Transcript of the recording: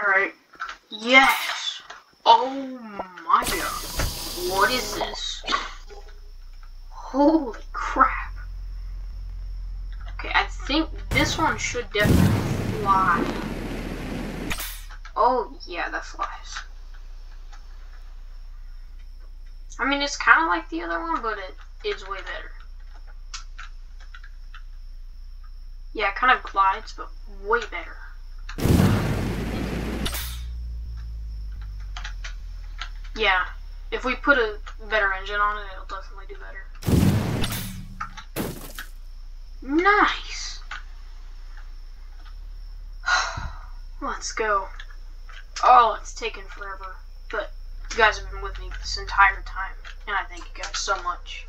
Alright. Yes! Oh my god. What is this? Holy crap. Okay, I think this one should definitely fly. Oh, yeah, that flies. I mean, it's kind of like the other one, but it is way better. Yeah, it kind of glides, but way better. Yeah, if we put a better engine on it, it'll definitely do better. Nice! Let's go. Oh, it's taken forever. But you guys have been with me this entire time, and I thank you guys so much.